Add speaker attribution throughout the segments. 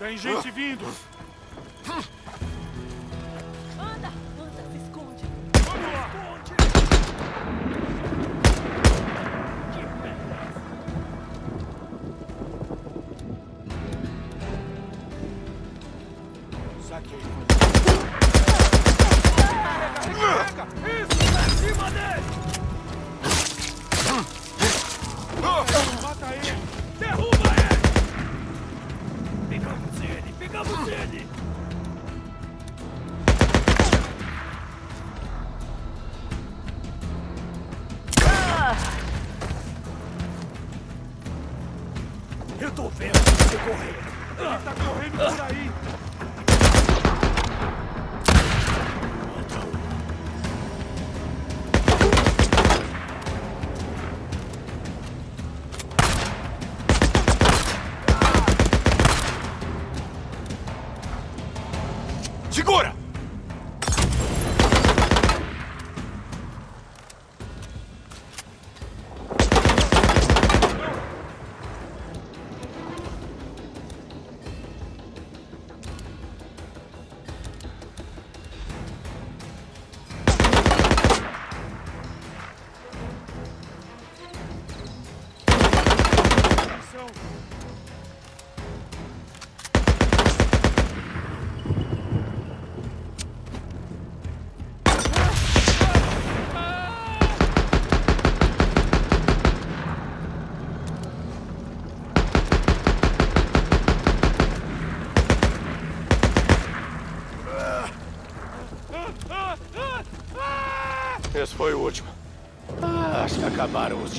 Speaker 1: Tem gente vindo!
Speaker 2: Eu tô vendo você correr.
Speaker 1: Ele tá correndo por aí!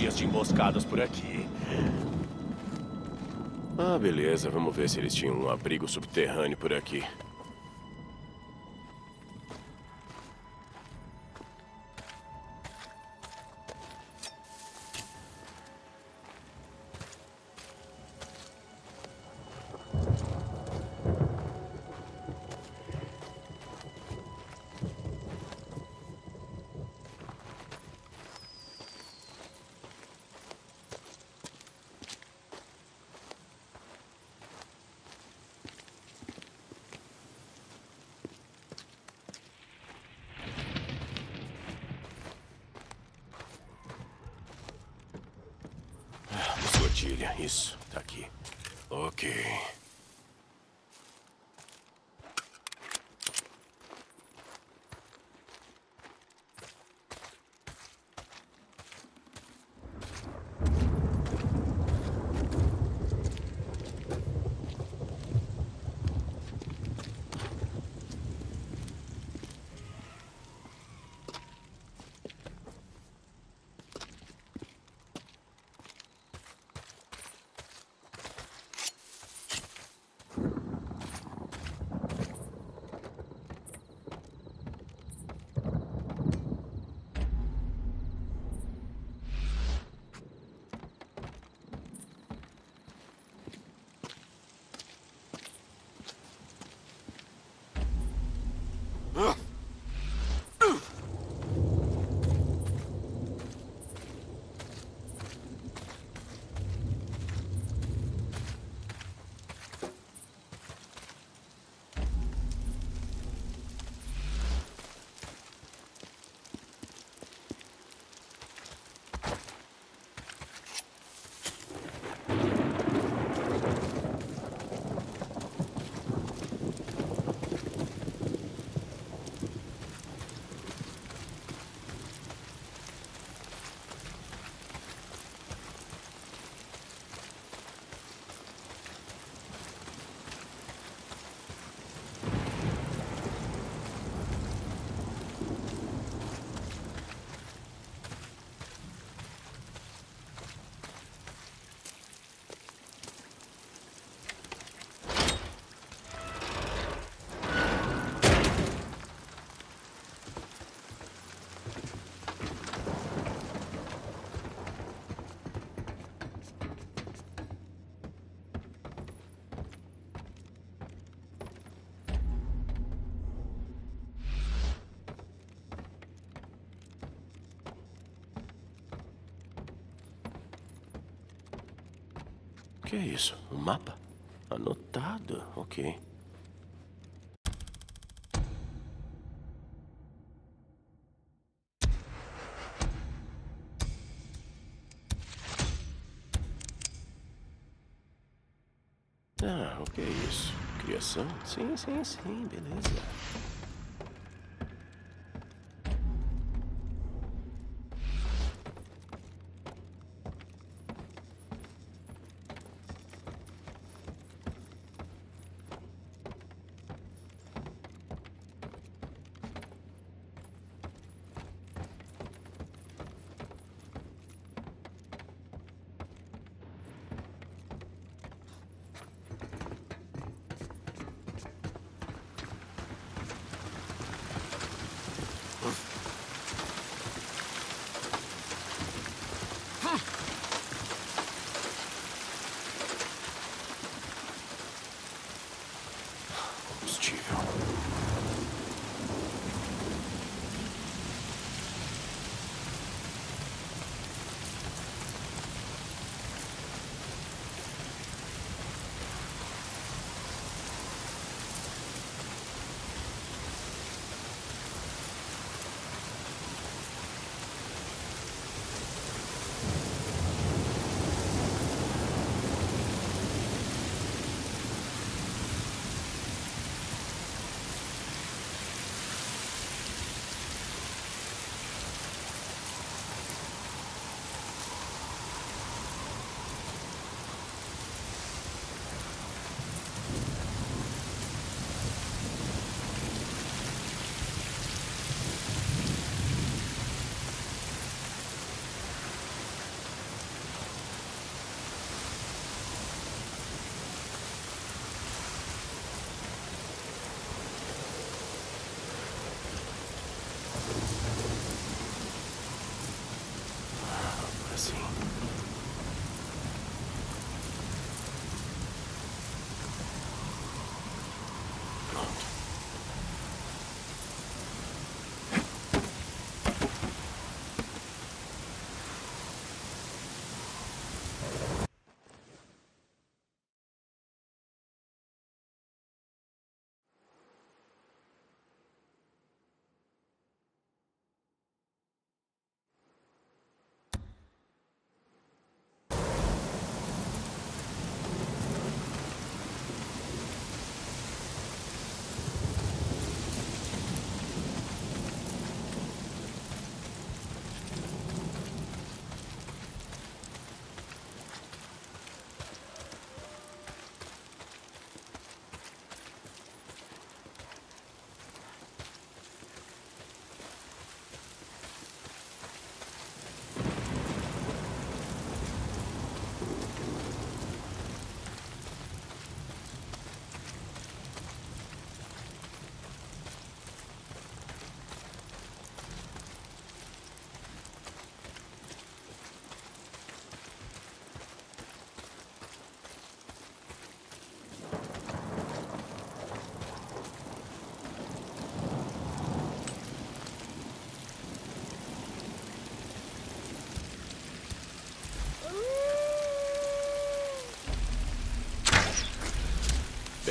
Speaker 3: Dias de emboscadas por aqui. Ah, beleza. Vamos ver se eles tinham um abrigo subterrâneo por aqui. Isso. Tá aqui. Ok. Que é isso? Um mapa? Anotado, ok. Ah, o que é isso? Criação? Sim, sim, sim, beleza.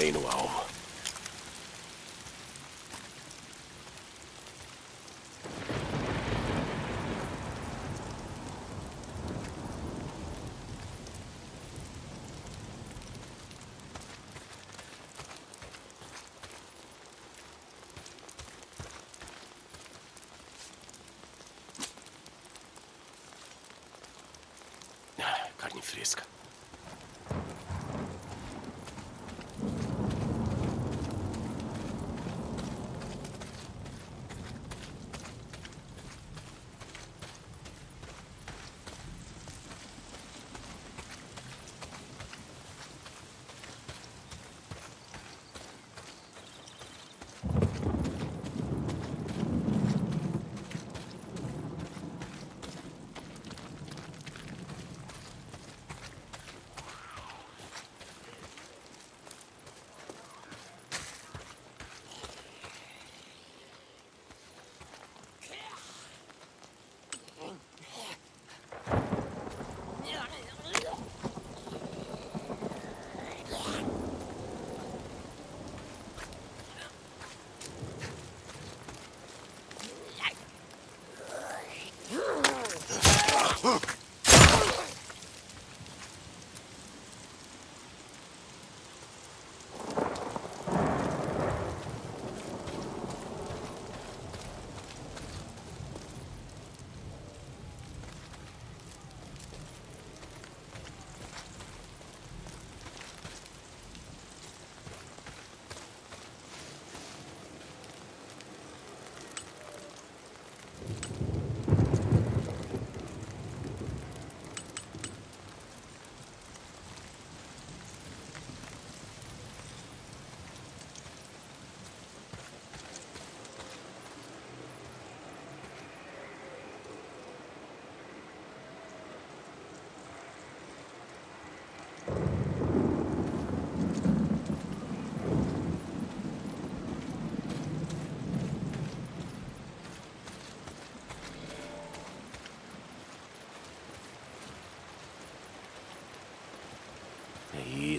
Speaker 3: Bem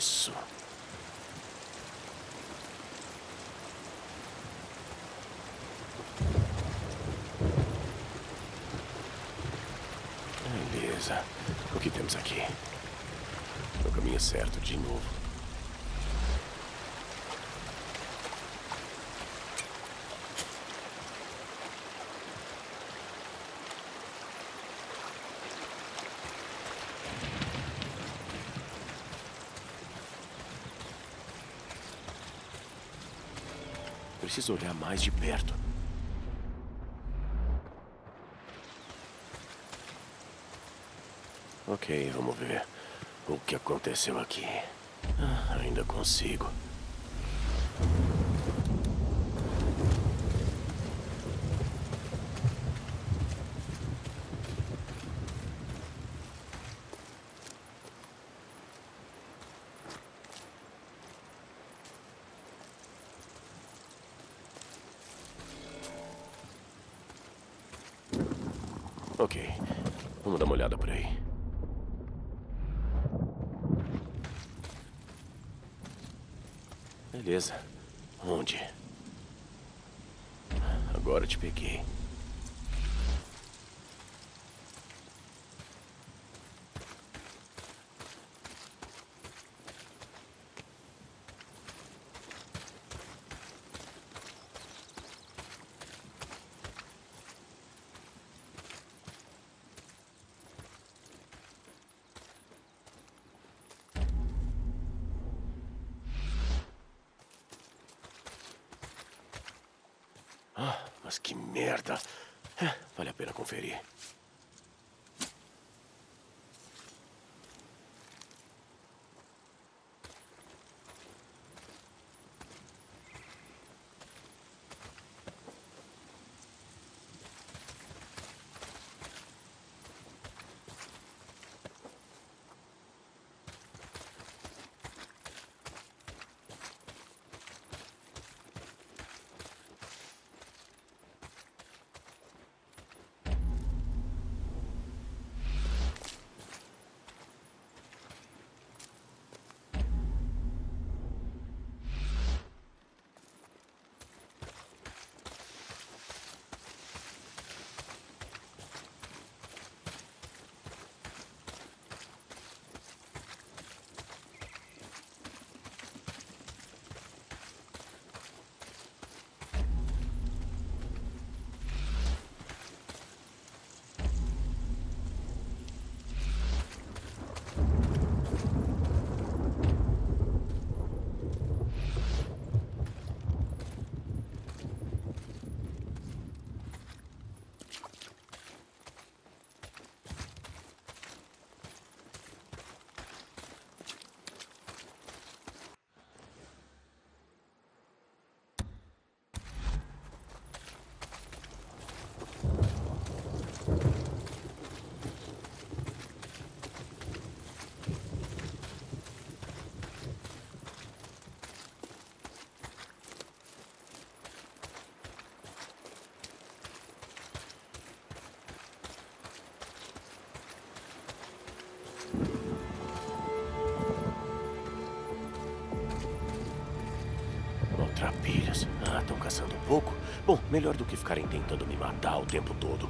Speaker 3: isso. Beleza. O que temos aqui? No caminho certo de novo. Preciso olhar mais de perto. Ok, vamos ver o que aconteceu aqui. Ah, ainda consigo. Ok, vamos dar uma olhada por aí. Beleza. Onde? Agora te peguei. Ah, mas que merda. É, vale a pena conferir. Maltrapilhas. Ah, estão caçando um pouco? Bom, melhor do que ficarem tentando me matar o tempo todo.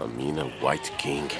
Speaker 3: A mina White King.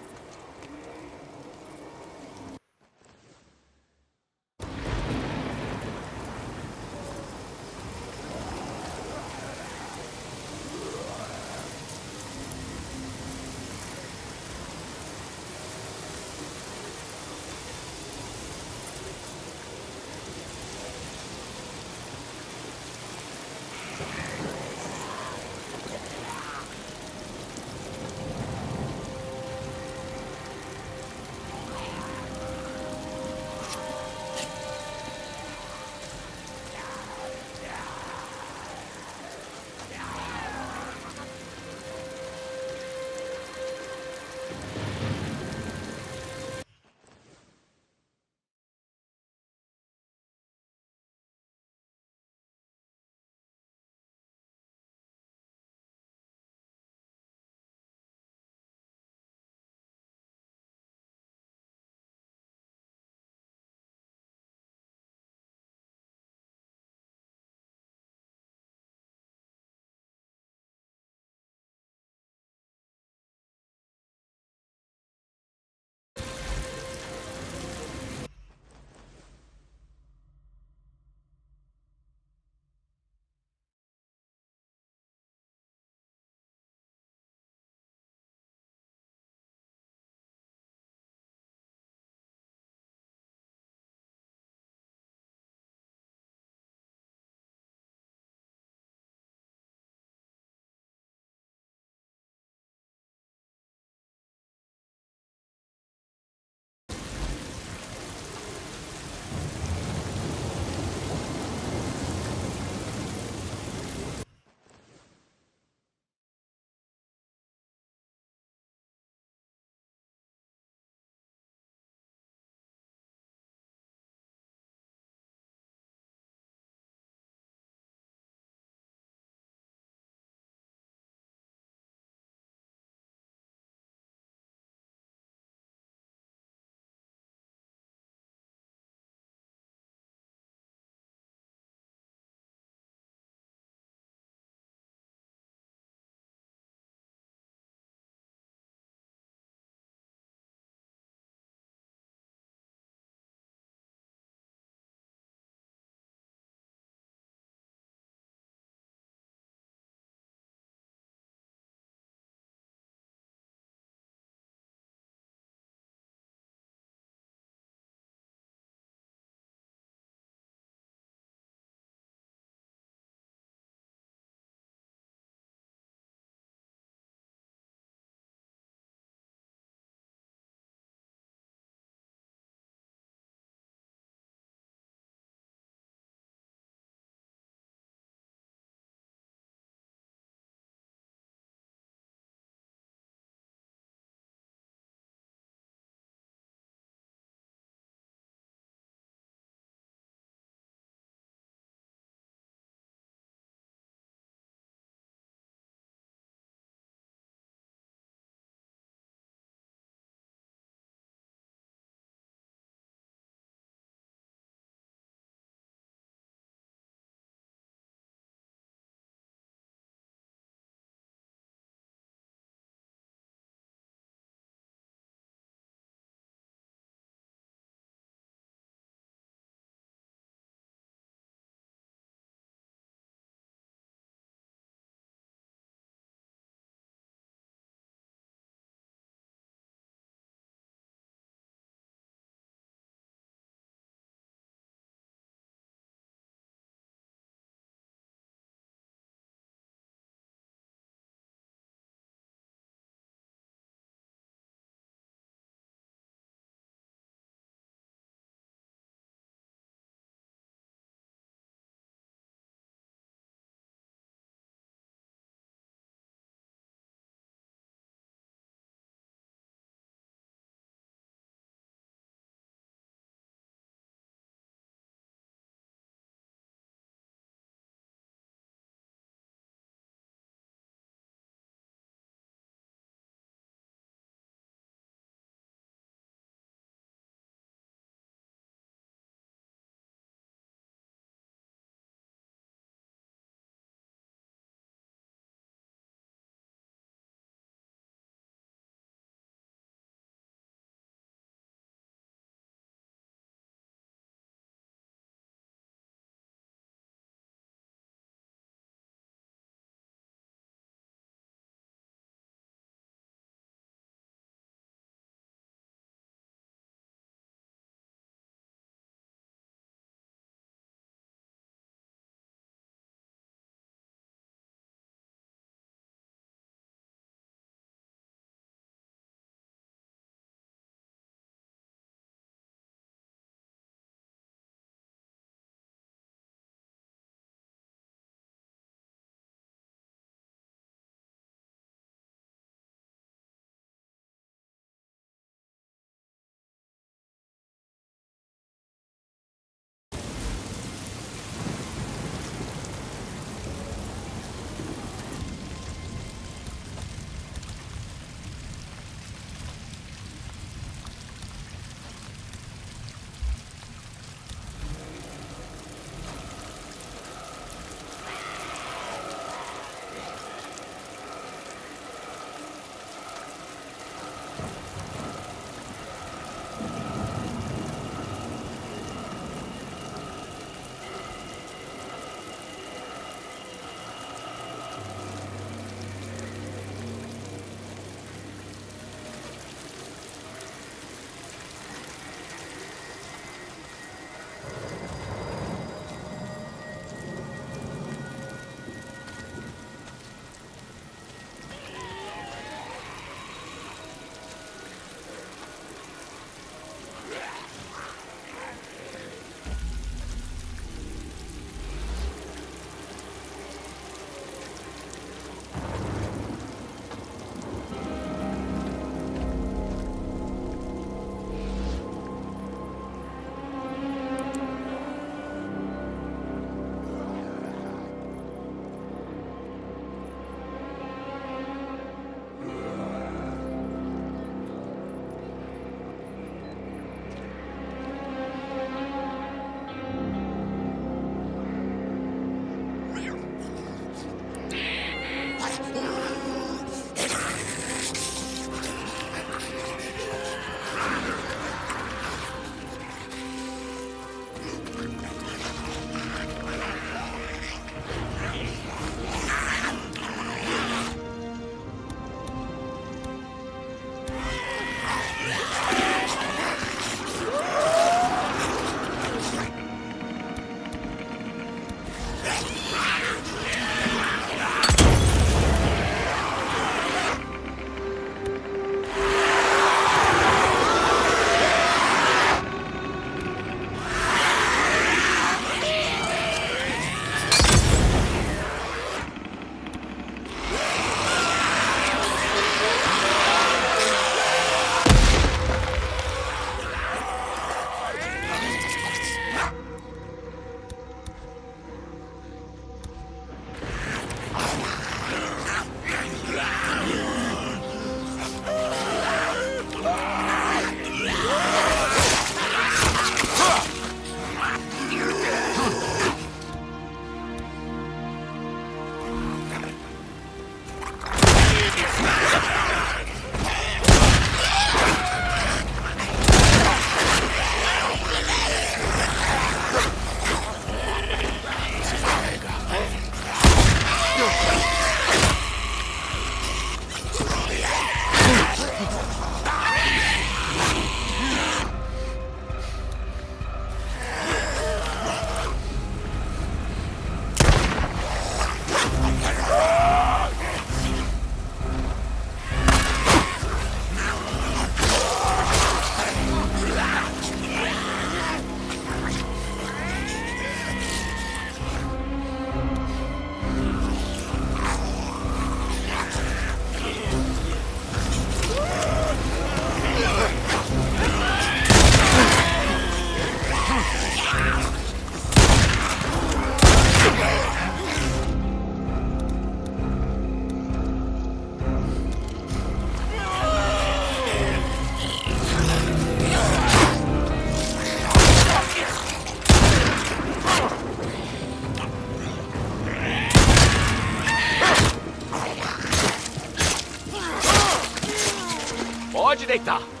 Speaker 2: た。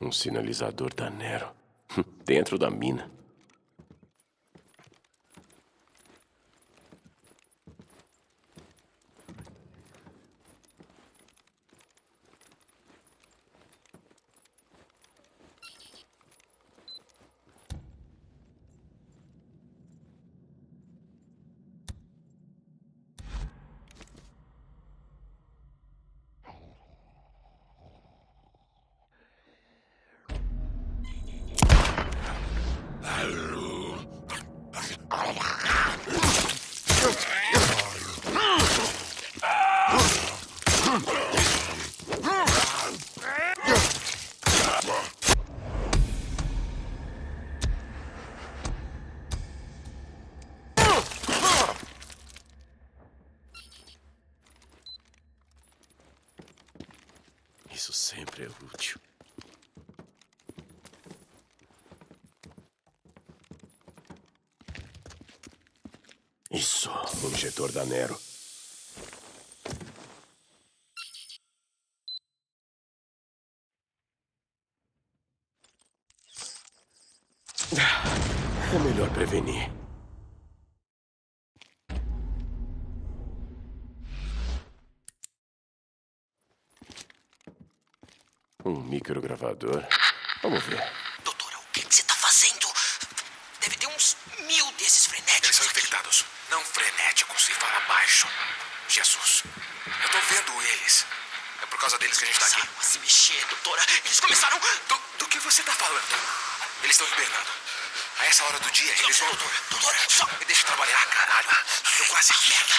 Speaker 3: Um sinalizador da Nero. Dentro da mina. Isso sempre é útil. Isso, o injetor da Nero. É melhor prevenir. Um microgravador. Vamos ver.
Speaker 4: Jesus. Eu tô vendo eles. É por causa deles que a gente tá aqui.
Speaker 5: Começaram a se mexer, doutora. Eles começaram.
Speaker 4: Do, do que você tá falando? Eles estão hibernando. A essa hora do dia, eles vão.
Speaker 5: Doutora, doutora, só.
Speaker 4: Me deixa trabalhar, caralho. Eu quase. Merda.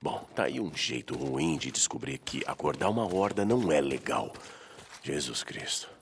Speaker 3: Bom, tá um jeito ruim de descobrir que acordar uma horda não é legal. Jesus Cristo.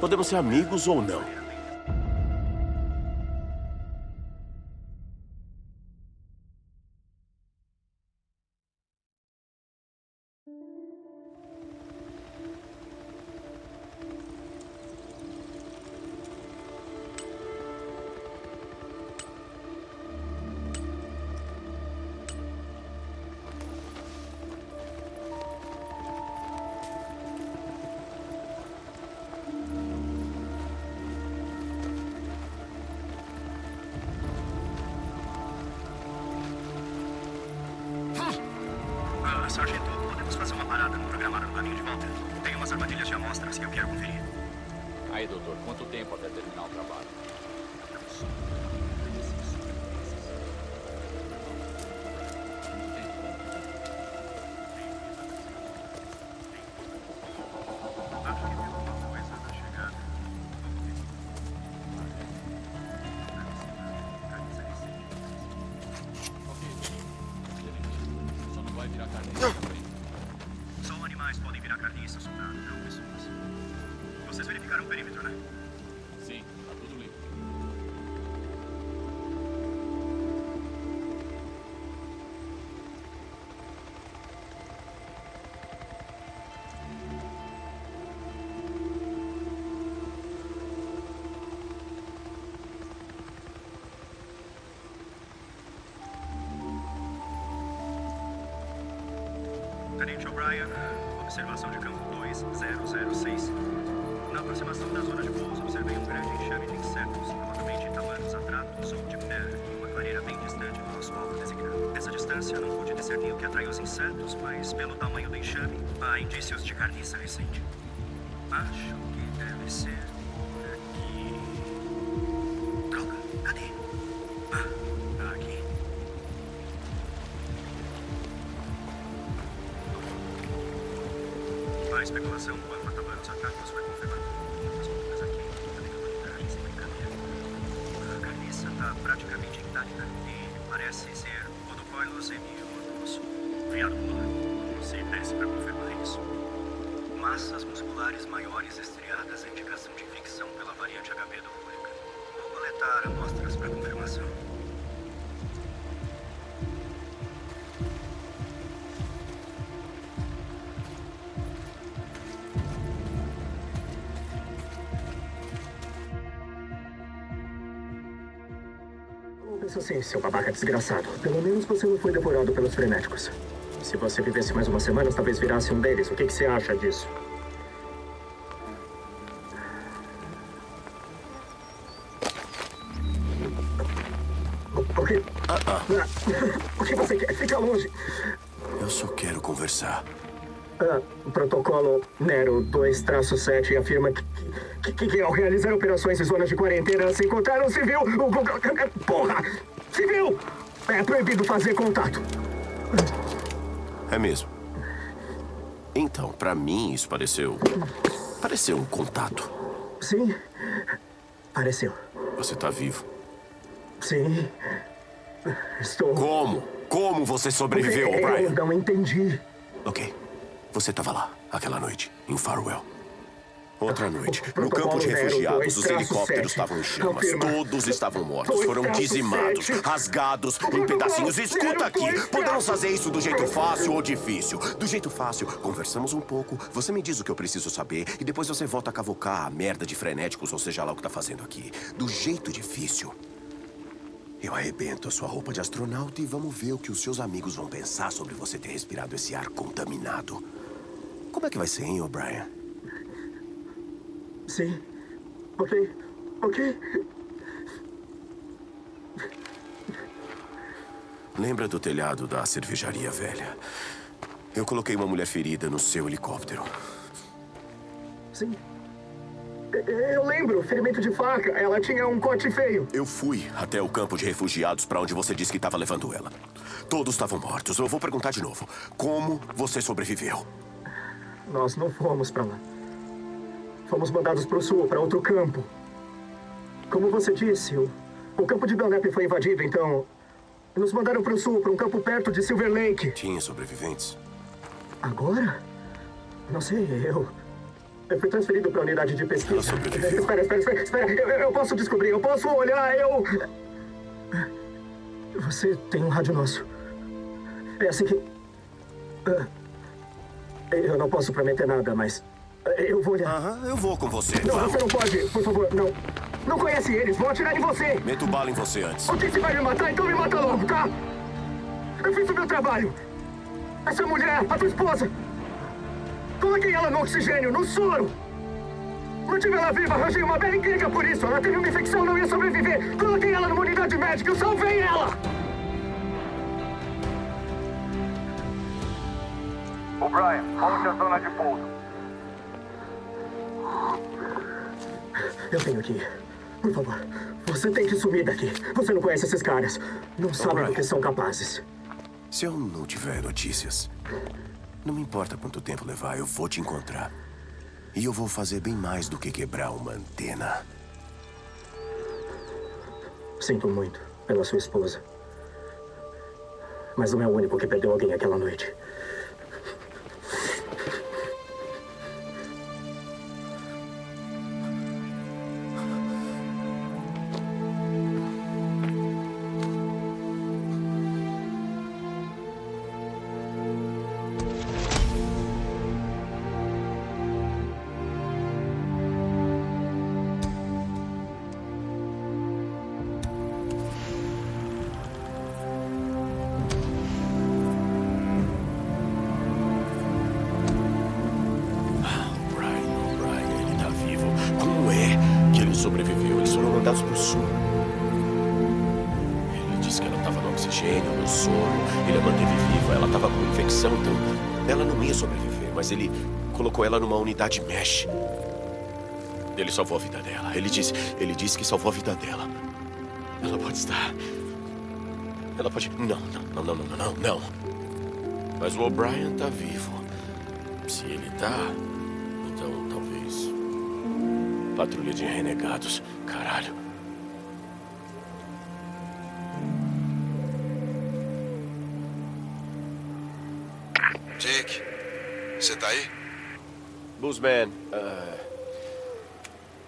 Speaker 6: Podemos
Speaker 3: ser amigos ou não?
Speaker 6: Sargento, podemos fazer uma parada no programado no caminho de volta? Tem umas armadilhas de amostras que eu quero conferir.
Speaker 2: Aí, doutor, quanto tempo até terminar o trabalho?
Speaker 6: Tenente O'Brien, observação de campo 2006. Na aproximação da zona de pouso, observei um grande enxame de insetos, provavelmente tamanhos atratos ou de pé, em uma clareira bem distante do nosso alvo designado. Dessa distância, não pude discernir o que atraiu os insetos, mas pelo tamanho do enxame, há indícios de carniça recente. Acho que deve ser Massas musculares maiores estriadas é indicação de infecção pela variante HB do público. Vou coletar amostras para confirmação.
Speaker 7: Pensa assim, seu babaca desgraçado. Pelo menos você não foi devorado pelos frenéticos. Se você vivesse mais umas semanas, talvez virasse um deles. O que, que você acha disso? 2-7 afirma que, que, que, que ao realizar operações em zonas de quarentena se encontrar um civil. Porra! Civil! É proibido fazer contato.
Speaker 3: É mesmo? Então, pra mim, isso pareceu. Pareceu um contato.
Speaker 7: Sim. Pareceu.
Speaker 3: Você tá vivo.
Speaker 7: Sim. Estou.
Speaker 3: Como? Como você sobreviveu,
Speaker 7: Eu
Speaker 3: O'Brien?
Speaker 7: não entendi.
Speaker 3: Ok. Você tava lá, aquela noite, em Farwell. Outra noite, no campo de refugiados, os
Speaker 7: 2-7.
Speaker 3: helicópteros estavam em chamas. Todos estavam mortos, foram
Speaker 7: 2-7.
Speaker 3: dizimados, rasgados em pedacinhos. Escuta aqui, podemos fazer isso do jeito fácil ou difícil. Do jeito fácil, conversamos um pouco, você me diz o que eu preciso saber e depois você volta a cavocar a merda de frenéticos, ou seja lá o que tá fazendo aqui. Do jeito difícil, eu arrebento a sua roupa de astronauta e vamos ver o que os seus amigos vão pensar sobre você ter respirado esse ar contaminado. Como é que vai ser, hein, O'Brien?
Speaker 7: Sim. Ok. Ok.
Speaker 3: Lembra do telhado da cervejaria velha? Eu coloquei uma mulher ferida no seu helicóptero.
Speaker 7: Sim. Eu lembro, ferimento de faca. Ela tinha um corte feio.
Speaker 3: Eu fui até o campo de refugiados para onde você disse que estava levando ela. Todos estavam mortos. Eu vou perguntar de novo. Como você sobreviveu?
Speaker 7: Nós não fomos pra lá. Fomos mandados pro sul, pra outro campo. Como você disse, o, o campo de Dunlap foi invadido, então Nos mandaram pro sul, para um campo perto de Silver Lake.
Speaker 3: Tinha sobreviventes?
Speaker 7: Agora? Não sei, eu. Eu fui transferido para a unidade de pesquisa. Espera, espera, espera, espera. Eu, eu posso descobrir, eu posso olhar, eu. Você tem um rádio nosso. É assim que. Ah, Eu não posso prometer nada, mas. Eu vou olhar.
Speaker 3: Aham, eu vou com você.
Speaker 7: Não,
Speaker 3: Vamos.
Speaker 7: você não pode, por favor, não. Não conhece eles, vão atirar em você.
Speaker 3: Meto bala em você antes.
Speaker 7: O Dixie vai me matar, então me mata logo, tá? Eu fiz o meu trabalho. Essa mulher, a tua esposa. Coloquei ela no oxigênio, no soro. Mantive ela viva, arranjei uma bela encrenca por isso. Ela teve uma infecção, não ia sobreviver. Coloquei ela numa unidade médica, eu salvei ela.
Speaker 2: O'Brien, volte à zona de pouso.
Speaker 7: Eu tenho que ir. Por favor, você tem que sumir daqui. Você não conhece esses caras. Não sabe do que são capazes.
Speaker 3: Se eu não tiver notícias, não me importa quanto tempo levar, eu vou te encontrar. E eu vou fazer bem mais do que quebrar uma antena.
Speaker 7: Sinto muito pela sua esposa. Mas não é o único que perdeu alguém aquela noite.
Speaker 3: Salvou a vida dela. Ele disse, ele disse que salvou a vida dela. Ela pode estar. Ela pode. Não, não, não, não, não, não, não. Mas o O'Brien tá vivo. Se ele tá, então talvez. Patrulha de renegados. Caralho.
Speaker 4: Jake, você tá aí?
Speaker 3: Buzzman, ah,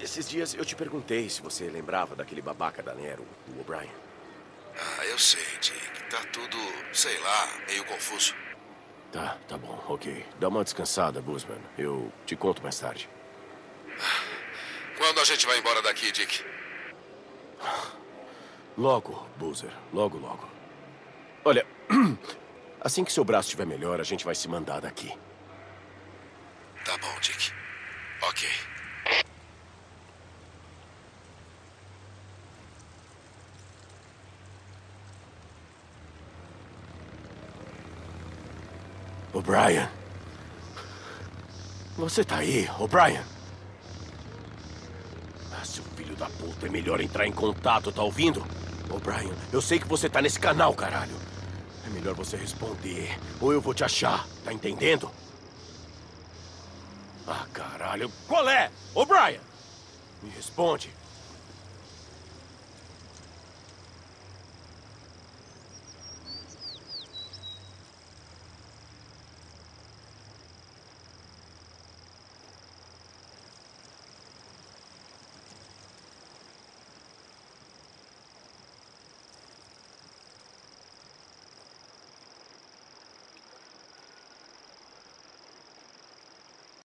Speaker 3: esses dias eu te perguntei se você lembrava daquele babaca da Nero, o O'Brien.
Speaker 4: Ah, eu sei, Jake. Tá tudo, sei lá, meio confuso.
Speaker 3: Tá, tá bom, ok. Dá uma descansada, Buzzman. Eu te conto mais tarde.
Speaker 4: Quando a gente vai embora daqui, Dick?
Speaker 3: Logo, Boozer. Logo, logo. Olha, assim que seu braço estiver melhor, a gente vai se mandar daqui.
Speaker 4: Tá bom, Dick. Ok.
Speaker 3: O'Brien. Você tá aí, O'Brien? Ah, seu filho da puta, é melhor entrar em contato, tá ouvindo? O'Brien, eu sei que você tá nesse canal, caralho. É melhor você responder, ou eu vou te achar, tá entendendo? Ah, caralho, qual é? O'Brien! Me responde.